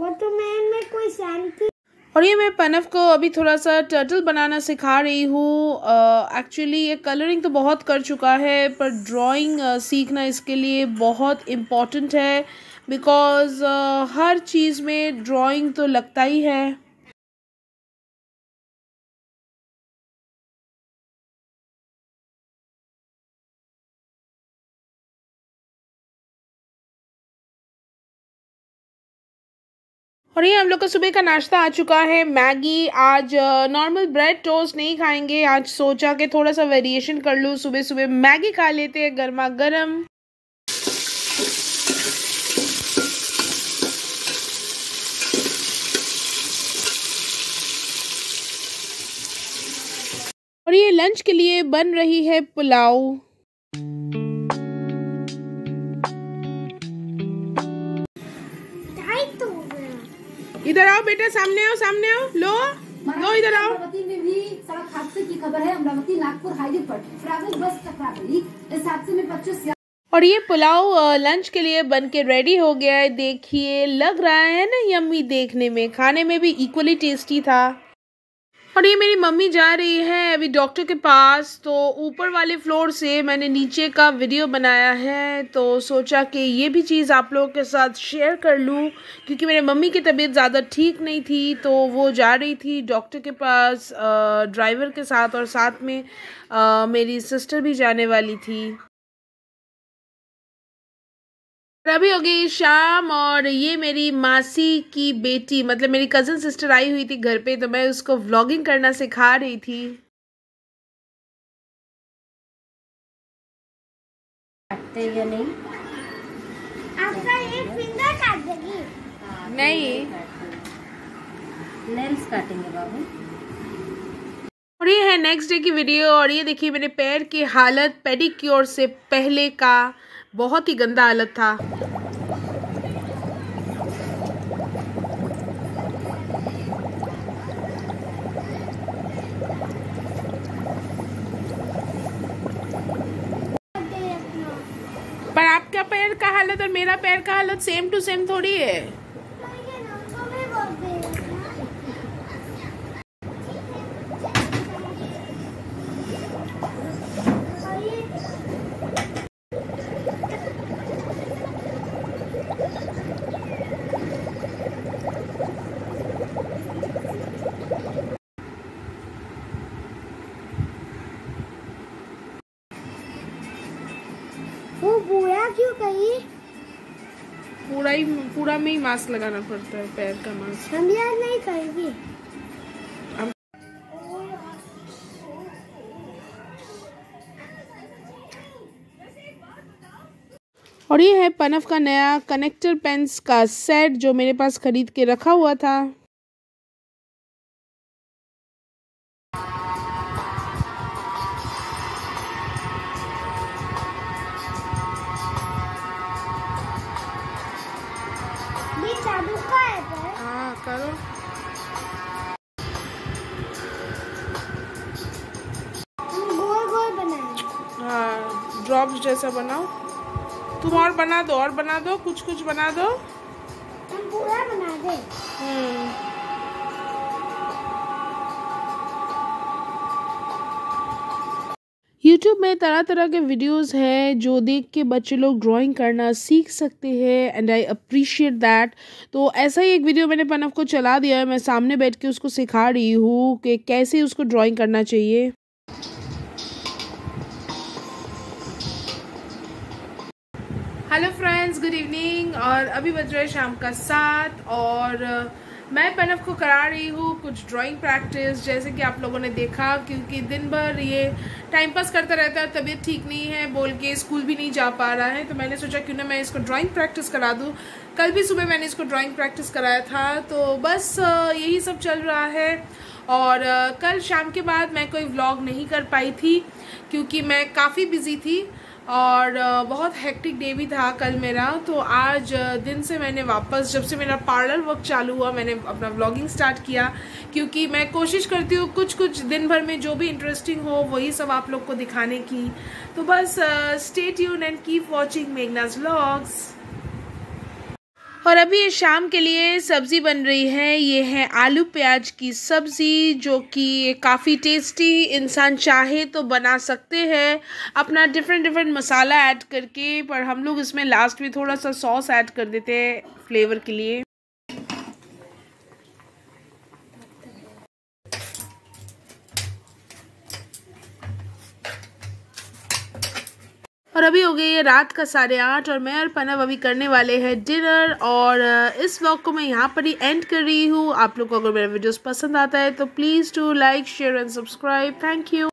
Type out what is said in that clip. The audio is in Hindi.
वाटरमैन में कोई शांति और ये मैं पनफ को अभी थोड़ा सा टर्टल बनाना सिखा रही हूँ। एक्चुअली ये कलरिंग तो बहुत कर चुका है पर ड्राइंग uh, सीखना इसके लिए बहुत इंपॉर्टेंट है बिकॉज़ uh, हर चीज़ में ड्राइंग तो लगता ही है। और ये हम लोग का सुबह का नाश्ता आ चुका है। मैगी, आज नॉर्मल ब्रेड टोस्ट नहीं खाएँगे। आज सोचा कि थोड़ा सा वेरिएशन कर लूँ सुबह सुबह मैगी खा लेते हैं गर्मा गर्म और ये लंच के लिए बन रही है पुलाव। इधर आओ बेटा सामने आओ सामने आओ। लो लो इधर आओ। अमरावती में भी सड़क हादसे की खबर है। अमरावती नागपुर हाईवे पर ट्रैवल बस टकरा गई इस हादसे में पच्चीस और ये पुलाव लंच के लिए बन के रेडी हो गया है। देखिए लग रहा है ना यम्मी देखने में। खाने में भी इक्वली टेस्टी था। और ये मेरी मम्मी जा रही है अभी डॉक्टर के पास तो ऊपर वाले फ्लोर से मैंने नीचे का वीडियो बनाया है तो सोचा कि ये भी चीज़ आप लोगों के साथ शेयर कर लूँ क्योंकि मेरे मम्मी की तबीयत ज़्यादा ठीक नहीं थी तो वो जा रही थी डॉक्टर के पास ड्राइवर के साथ और साथ में अ, मेरी सिस्टर भी जाने वाली थी। और अभी हो गई शाम और ये मेरी मासी की बेटी। मतलब मेरी कज़न सिस्टर आई हुई थी घर पे तो मैं उसको व्लॉगिंग करना सिखा रही थी। काटते या नहीं? आपका एक फिंगर काट देगी। नहीं। नेल्स काटेंगे बाबू। और ये है नेक्स्ट डे की वीडियो और ये देखिए मेरे पैर की हालत पेडिक्योर से पहले का। बहुत ही गंदा हालत था। पर आपका पैर का हालत और मेरा पैर का हालत सेम टू सेम थोड़ी है। वो बुरा क्यों कही? पूरा ही पूरा में ही मास्क लगाना पड़ता है पैर का मास्क हम याद नहीं करेंगे। और ये है पनफ का नया कनेक्टर पेंस का सेट जो मेरे पास खरीद के रखा हुआ था। का है पर हाँ करो। गोल गोल बनाए हाँ ड्रॉप्स जैसा बनाओ। तुम और बना दो और बना दो कुछ कुछ बना दो। हम पूरा बना दे। हम्म। यूट्यूब में तरह तरह के वीडियोस हैं जो देख के बच्चे लोग ड्राइंग करना सीख सकते हैं एंड आई अप्रिशिएट दैट तो ऐसा ही एक वीडियो मैंने पनफ को चला दिया है। मैं सामने बैठ के उसको सिखा रही हूँ कि कैसे उसको ड्राइंग करना चाहिए। हेलो फ्रेंड्स गुड इवनिंग और अभी बज रहा है शाम का सात और मैं पनफ को करा रही हूँ, कुछ ड्राइंग प्रैक्टिस जैसे कि आप लोगों ने देखा, क्योंकि दिन भर ये टाइम पास करता रहता है, तबीयत ठीक नहीं है, बोल के स्कूल भी नहीं जा पा रहा है तो मैंने सोचा क्यों ना मैं इसको ड्राइंग प्रैक्टिस करा दूँ। कल भी सुबह मैंने इसको ड्राइंग प्रैक्टिस कराया था तो बस यही सब चल रहा है। और कल शाम के बाद मैं कोई व्लॉग नहीं कर पाई थी, क्योंकि मैं काफ़ी बिज़ी थी और बहुत हेक्टिक डे भी था कल मेरा। तो आज दिन से मैंने वापस, जब से मेरा पार्लर वर्क चालू हुआ, मैंने अपना व्लॉगिंग स्टार्ट किया। क्योंकि मैं कोशिश करती हूँ कुछ कुछ दिन भर में जो भी इंटरेस्टिंग हो, वही सब आप लोग को दिखाने की। तो बस stay tune and keep watching Meghna's vlogs और अभी ये शाम के लिए सब्ज़ी बन रही है। ये है आलू प्याज की सब्ज़ी, जो कि काफ़ी टेस्टी इंसान चाहे तो बना सकते हैं। अपना डिफरेंट डिफरेंट मसाला ऐड करके, पर हम लोग इसमें लास्ट में थोड़ा सा सॉस ऐड कर देते हैं फ्लेवर के लिए। और अभी हो गई है रात का साढ़े आठ और मैं और पनव अभी करने वाले हैं डिनर और इस व्लॉग को मैं यहाँ पर ही एंड कर रही हूँ। आप लोग को अगर मेरा वीडियोस पसंद आता है तो please to like share and subscribe thank you